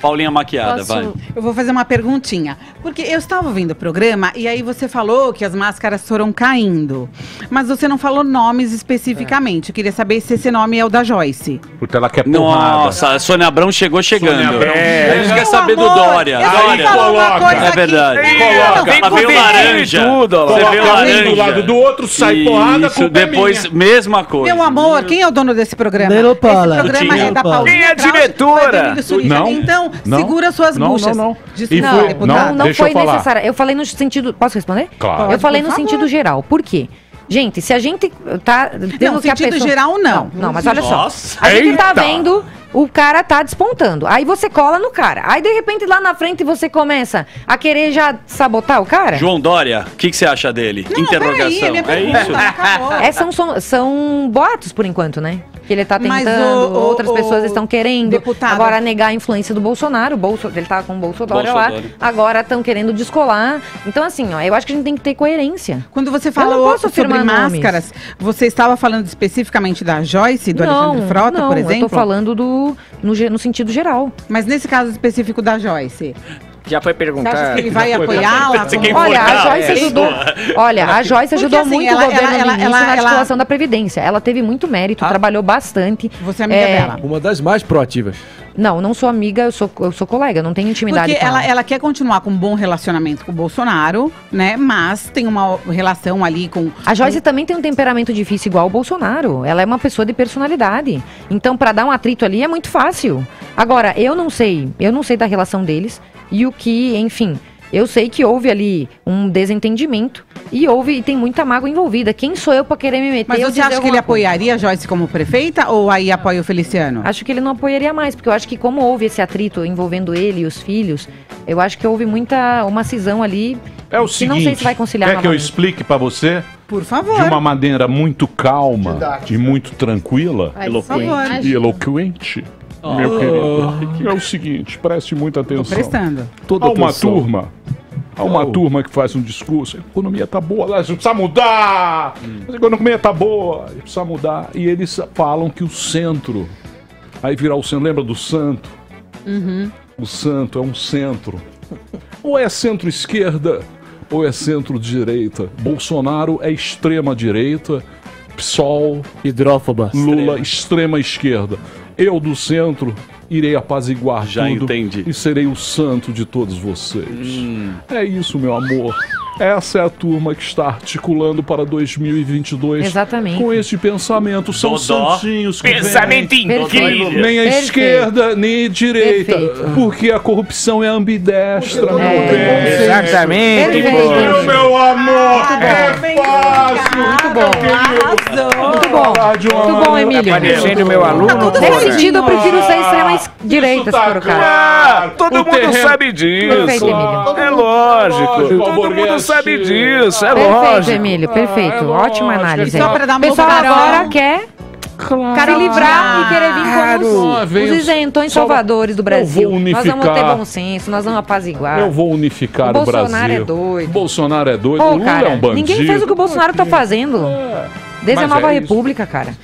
Paulinha maquiada, Posso- vai. Eu vou fazer uma perguntinha. Porque eu estava ouvindo o programa e aí você falou que as máscaras foram caindo. Mas você não falou nomes especificamente. Eu queria saber se esse nome é o da Joyce. Porque ela quer porrada. Nossa, a Sônia Abrão chegou chegando. Sônia Abrão. É, a gente quer Meu saber do amor, Dória. vou Dória. uma coloca. É verdade. Coloca. Ela com veio laranja. tudo, ó. Você veio um do laranja. lado do outro, sai porrada, Isso, culpa é depois, minha. mesma coisa. Meu amor, quem é o dono desse programa? Lelo Paula. Esse programa é da. Paulinha Quem é a Surita. Não, Então, não, segura suas não, buchas. não, não. Desculpa, E foi- deputada. não, Não, não deixa foi falar. necessário. Eu falei no sentido. Posso responder? Claro. Eu falei no favor. sentido geral. Por quê? Gente, se a gente tá tendo Não, que a sentido pessoa... geral, não. Não, mas olha só. Nossa. A gente tá Eita! vendo o cara tá despontando. Aí você cola no cara. Aí de repente lá na frente você começa a querer já sabotar o cara. João Dória, o que, que você acha dele? Não, Interrogação. ele é é isso? acabou. É, são, são, são boatos por enquanto, né? Que ele tá Mas tentando, o- o- outras o pessoas estão querendo. deputado- Agora negar a influência do Bolsonaro. Bolso, ele tá com o Bolsonaro lá. Bolsonaro. Agora estão querendo descolar. Então, assim, ó, eu acho que a gente tem que ter coerência. Quando você não falou posso sobre afirmar nomes. máscaras, você estava falando especificamente da Joyce, do Alexandre Frota, não, por eu exemplo? tô falando do, no, no sentido geral. Mas nesse caso específico da Joyce, Já foi você perguntar. acha que ele vai? Você quer Como- Olha, a Joyce a ajudou. Olha, a Joyce Porque, ajudou assim, muito ela- o governo ela- no ela- início na ela- articulação da Previdência. Ela teve muito mérito, trabalhou bastante. Você é amiga É, dela. Uma das mais proativas. Não, não sou amiga, eu sou, eu sou colega, não tenho intimidade Porque com ela, ela quer continuar com um bom relacionamento com o Bolsonaro, né? Mas tem uma relação ali com. A Joyce também tem um temperamento difícil igual o Bolsonaro. Ela é uma pessoa de personalidade. Então, pra dar um atrito ali é muito fácil. Agora, eu não sei, eu não sei da relação deles e o que, enfim, eu sei que houve ali um desentendimento e houve e tem muita mágoa envolvida. Quem sou eu pra querer me meter? Mas você acha que ele coisa? apoiaria a Joyce como prefeita ou aí apoia o Feliciano? Acho que ele não apoiaria mais, porque eu acho que como houve esse atrito envolvendo ele e os filhos, eu acho que houve muita uma cisão ali. É o que seguinte, não sei se vai conciliar quer que eu novamente. explique pra você? Por favor. De uma maneira muito calma e muito tranquila favor. e eloquente. Meu querido, é o seguinte, preste muita Tô atenção. prestando. Toda Há uma atenção. turma, há uma Oh. turma que faz um discurso, a economia tá boa, lá, precisa mudar, a economia tá boa, precisa mudar. E eles falam que o centro, aí virar o centro, lembra do santo? O santo é um centro. Ou é centro-esquerda, ou é centro-direita. Bolsonaro é extrema-direita, PSOL, Hidrófoba. Lula, extrema esquerda. Eu do centro irei apaziguar Já tudo entendi. e serei o santo de todos vocês. É isso, meu amor. Essa é a turma que está articulando para 2022 Exatamente. com esse pensamento. São Dodó. santinhos que Pensamento incrível. Nem a Perfeito. esquerda, nem a direita. Perfeito. Porque a corrupção é ambidestra, É. Exatamente. Perfeito. Meu, meu amor, Muito é fácil. Muito bom. Arrasou. Muito bom. Muito bom, Emílio. Aparecendo meu aluno. Nesse sentido, eu prefiro ser extrema es- direita, Isso se tá for o caso. Ah, todo O mundo terreno- sabe disso. Perfeito, Emílio. É lógico. Lógico, a Todo mundo sabe disso. É Perfeito, lógico. Emílio, Ah, perfeito. é Ótima lógico. análise. Só dar um O pessoal agora quer se livrar e querer vir como Ah, os, vem os isentões só- salvadores do Brasil. vou Nós vamos ter bom senso, nós vamos apaziguar. Eu vou unificar O o, Brasil. Bolsonaro é doido. Bolsonaro é doido. Pô, o Lula cara, é um bandido. ninguém fez o que o Bolsonaro tá fazendo. Desde a Mas nova é república, cara.